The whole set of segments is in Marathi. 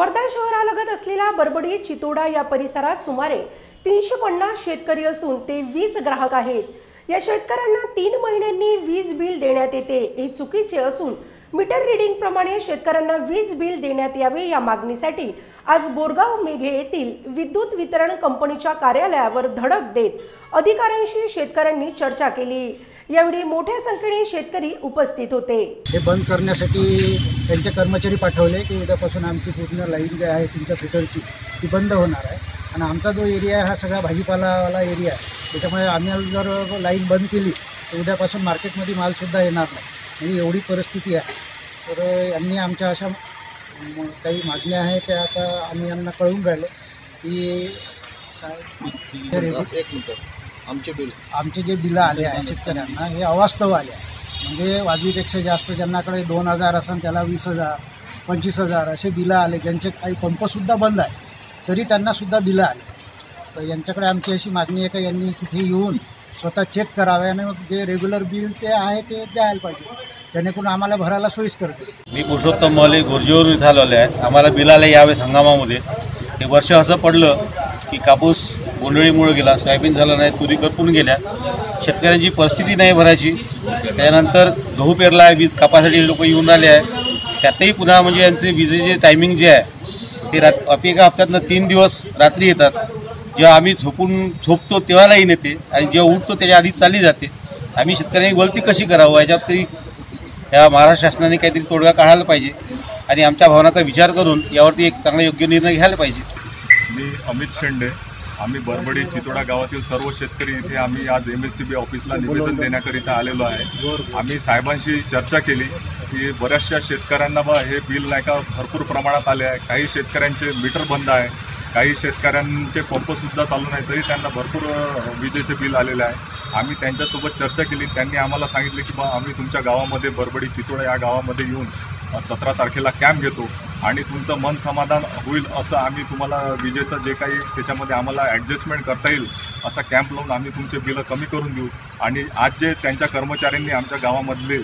वर्धा शहरालगत असलेला बरबडी चितोडा या परिसरात सुमारे तीनशे पन्नास शेतकरी असून ते वीज ग्राहक आहेत. या शेतकऱ्यांना तीन महिन्यांनी वीज बिल देण्यात येते हे चुकीचे असून मीटर रिडिंग प्रमाणे शेतकऱ्यांना वीज बिल देण्यात यावे या मागणीसाठी आज बोरगाव मेघे येथील विद्युत वितरण कंपनीच्या कार्यालयावर धडक देत अधिकाऱ्यांशी शेतकऱ्यांनी चर्चा केली. यावेळी मोठ्या संख्येने शेतकरी उपस्थित होते. हे बंद करण्यासाठी त्यांचे कर्मचारी पाठवले की उद्यापासून आमची पूर्ण लाईन जी आहे तुमच्या फिटरची ती बंद होणार आहे. आणि आमचा जो एरिया आहे हा सगळा भाजीपालावाला एरिया आहे. त्याच्यामुळे आम्ही जर लाईन बंद केली तर उद्यापासून मार्केटमध्ये मालसुद्धा येणार नाही. म्हणजे एवढी परिस्थिती आहे. तर यांनी आमच्या अशा म- काही मागण्या आहेत त्या आता आम्ही यांना कळवून राहिलो की काय एक मिनिट. आमचे बिल. आमचे जे बिलं आले आहे शेतकऱ्यांना हे अवास्तव आले आहे म्हणजे वाजवीपेक्षा जास्त ज्यांनाकडे दोन हजार असेल त्याला वीस हजार पंचवीस हजार असे बिलं आले ज्यांचे काही पंपसुद्धा बंद आहे तरी त्यांनासुद्धा बिलं आले तर यांच्याकडे आमची अशी मागणी आहे का यांनी तिथे येऊन स्वतः चेक करावे आणि मग जे रेग्युलर बिल ते आहे ते द्यायला पाहिजे. जेणेकरून आम्हाला भरायला सोयीस्कर मी पुरुषोत्तम मले गुर्जीवरून इथं आलेलो आहे आम्हाला बिलाला यावेळेस हंगामामध्ये. हे वर्ष असं पडलं की कापूस गोंधळीमुळे गेला सोयाबीन झालं नाही तुरी करपून गेल्या. शेतकऱ्यांची परिस्थिती नाही भरायची. त्यानंतर गहू पेरला आहे वीज कापासाठी लोक येऊन आले आहे. त्यातही पुन्हा म्हणजे यांचे विजेचे टायमिंग जे आहे ते रात एका हप्त्यातनं तीन दिवस रात्री येतात. जेव्हा आम्ही झोपून झोपतो तेव्हा लाईन येते आणि जेव्हा उठतो त्याच्या आधी चालली जाते. आम्ही शेतकऱ्यांनी गलती कशी करावं याच्यात तरी या महाराष्ट्र शासनाने काहीतरी तोडगा काढायला पाहिजे. आणि आमच्या भावनाचा विचार करून यावरती एक चांगला योग्य निर्णय घ्यायला पाहिजे. मी अमित शेंडे आम्ही बरबडी चितोडा गावातील सर्व शेतकरी इथे आम्ही आज एम एस सी बी ऑफिसला निवेदन देण्याकरिता आलेलो आहे. आम्ही साहेबांशी चर्चा केली की बऱ्याचशा शेतकऱ्यांना बा हे बिल नाही का भरपूर प्रमाणात आले आहे. काही शेतकऱ्यांचे मीटर बंद आहे. काही शेतकऱ्यांचे पंपसुद्धा चालू नाही तरी त्यांना भरपूर विजेचे बिल आलेले आहे. आम्ही त्यांच्यासोबत चर्चा केली. त्यांनी आम्हाला सांगितले की बा आम्ही तुमच्या गावामध्ये बरबडी चितोडा या गावामध्ये येऊन सतरा तारखेला कॅम्प घेतो. आणि तुमचं मन समाधान होईल असं आम्ही तुम्हाला विजेचं जे काही त्याच्यामध्ये आम्हाला ॲडजस्टमेंट करता येईल असा कॅम्प लावून आम्ही तुमचे बिलं कमी करून देऊ. आणि आज जे त्यांच्या कर्मचाऱ्यांनी आमच्या गावामधले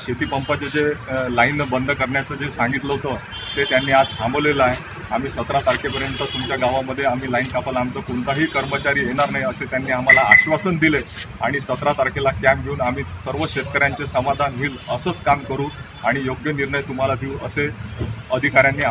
शेतीपंपाचे जे लाईन बंद करण्याचं जे सांगितलं होतं ते त्यांनी आज थांबवलेलं आहे. आम्ही सतरा तारखेपर्यंत तुमच्या गावामध्ये आम्ही लाईन कापायला आमचा कोणताही कर्मचारी येणार नाही असे त्यांनी आम्हाला आश्वासन दिले. आणि सतरा तारखेला कॅम्प घेऊन आम्ही सर्व शेतकऱ्यांचे समाधान होईल असंच काम करू आणि योग्य निर्णय तुम्हाला देऊ असे अधिकाऱ्यांनी